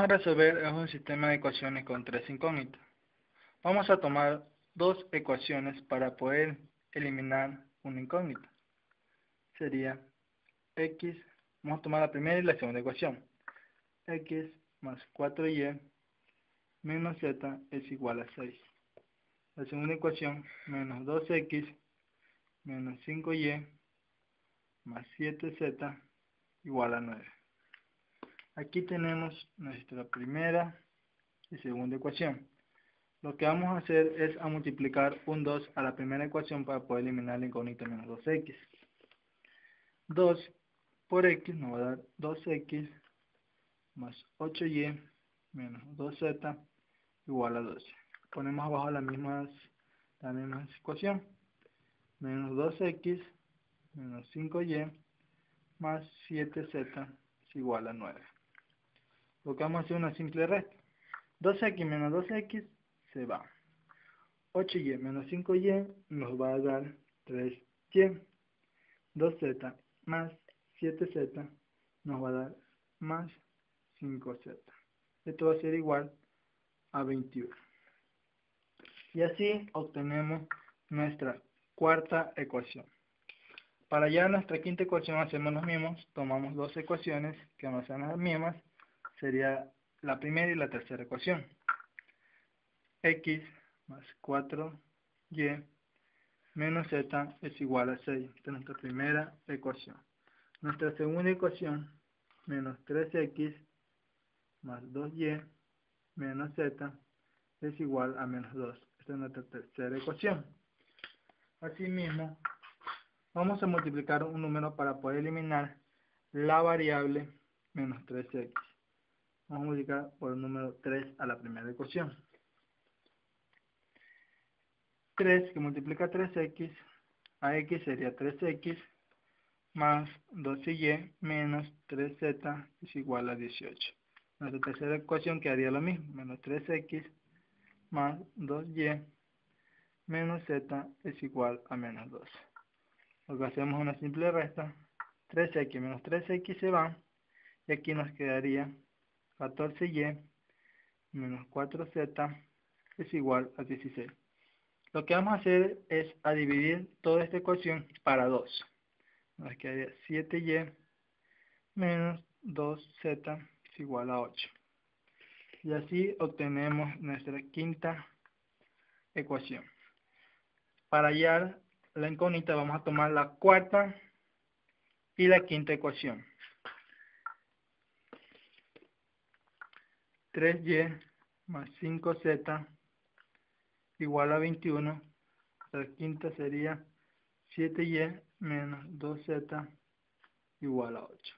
A resolver un sistema de ecuaciones con tres incógnitas. Vamos a tomar dos ecuaciones para poder eliminar una incógnita. Sería x, vamos a tomar la primera y la segunda ecuación. x más 4y menos z es igual a 6. La segunda ecuación, menos 2x menos 5y más 7z igual a 9. Aquí tenemos nuestra primera y segunda ecuación. Lo que vamos a hacer es a multiplicar un 2 a la primera ecuación para poder eliminar la incógnita menos 2x. 2 por x nos va a dar 2x más 8y menos 2z igual a 12. Ponemos abajo la misma, la misma ecuación. Menos 2x menos 5y más 7z es igual a 9 lo que vamos a hacer una simple resta. 2x menos 2x se va. 8y menos 5y nos va a dar 3y. 2z más 7z nos va a dar más 5z. Esto va a ser igual a 21. Y así obtenemos nuestra cuarta ecuación. Para hallar nuestra quinta ecuación hacemos los mismos, tomamos dos ecuaciones que a ser las mismas sería la primera y la tercera ecuación. x más 4y menos z es igual a 6. Esta es nuestra primera ecuación. Nuestra segunda ecuación, menos 3x más 2y menos z es igual a menos 2. Esta es nuestra tercera ecuación. Asimismo, vamos a multiplicar un número para poder eliminar la variable menos 3x. Vamos a multiplicar por el número 3 a la primera ecuación. 3 que multiplica 3x a x sería 3x más 12y menos 3z es igual a 18. Nuestra tercera ecuación quedaría lo mismo, menos 3x más 2y menos z es igual a menos 2. Lo que hacemos es una simple resta, 3x menos 3x se va y aquí nos quedaría 14y menos 4z es igual a 16. Lo que vamos a hacer es a dividir toda esta ecuación para 2. Nos quedaría 7y menos 2z es igual a 8. Y así obtenemos nuestra quinta ecuación. Para hallar la incógnita vamos a tomar la cuarta y la quinta ecuación. 3y más 5z igual a 21. La quinta sería 7y menos 2z igual a 8.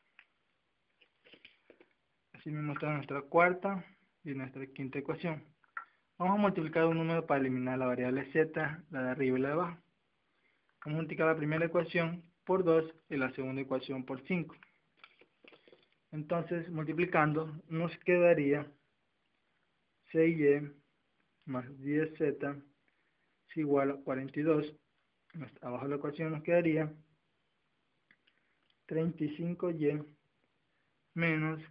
Así mismo está nuestra cuarta y nuestra quinta ecuación. Vamos a multiplicar un número para eliminar la variable z, la de arriba y la de abajo. Vamos a multiplicar la primera ecuación por 2 y la segunda ecuación por 5. Entonces, multiplicando, nos quedaría 6y más 10z es igual a 42. Abajo de la ecuación nos quedaría 35y menos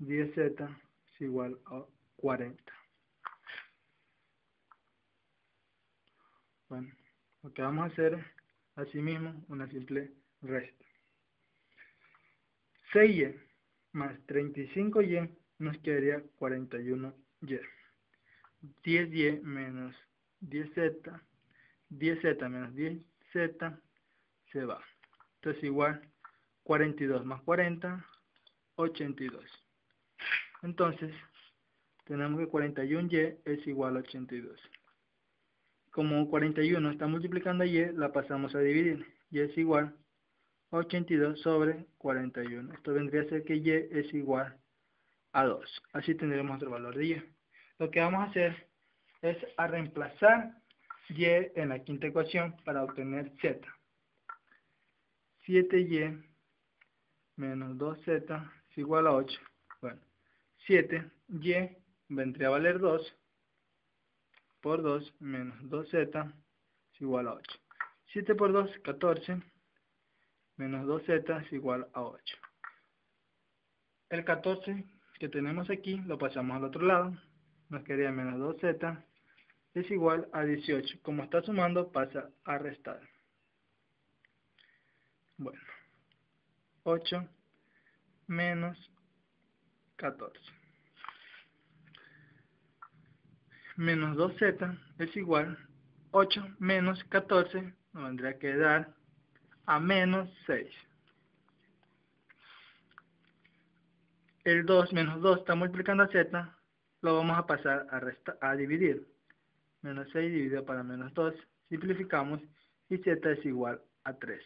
10z es igual a 40. Bueno, lo que vamos a hacer asimismo una simple resta. 6y más 35y nos quedaría 41y. 10y menos 10z, 10z menos 10z se va. Entonces igual 42 más 40, 82. Entonces, tenemos que 41y es igual a 82. Como 41 está multiplicando y, la pasamos a dividir. y es igual a 82 sobre 41. Esto vendría a ser que y es igual a 2. Así tendremos otro valor de y. Lo que vamos a hacer es a reemplazar y en la quinta ecuación para obtener z. 7y menos 2z es igual a 8. Bueno, 7y vendría a valer 2 por 2 menos 2z es igual a 8. 7 por 2, 14, menos 2z es igual a 8. El 14 que tenemos aquí lo pasamos al otro lado. Nos quedaría menos 2z es igual a 18. Como está sumando, pasa a restar. Bueno, 8 menos 14. Menos 2z es igual 8 menos 14 nos vendría que dar a menos 6. El 2 menos 2 está multiplicando a z, lo vamos a pasar a, a dividir. Menos 6 dividido para menos 2, simplificamos y z es igual a 3.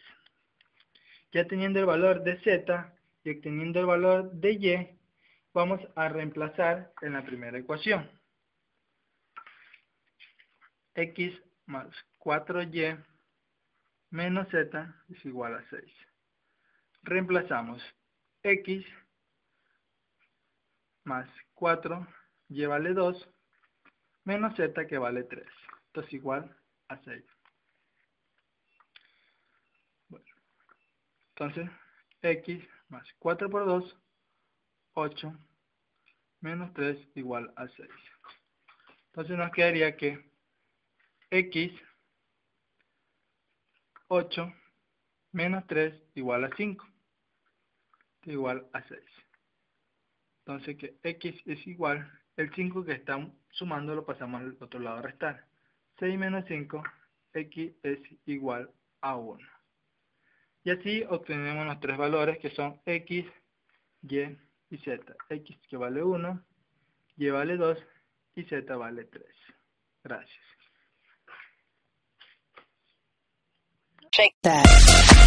Ya teniendo el valor de z y obteniendo el valor de y, vamos a reemplazar en la primera ecuación. x más 4y menos z es igual a 6. Reemplazamos x más 4, y vale 2, menos z que vale 3. Esto es igual a 6. Bueno, entonces x más 4 por 2, 8, menos 3 igual a 6. Entonces nos quedaría que x 8 menos 3 igual a 5, igual a 6. Entonces que x es igual, el 5 que están sumando lo pasamos al otro lado a restar. 6 menos 5, x es igual a 1. Y así obtenemos los tres valores que son x, y y z. x que vale 1, y vale 2 y z vale 3. Gracias. Shake that.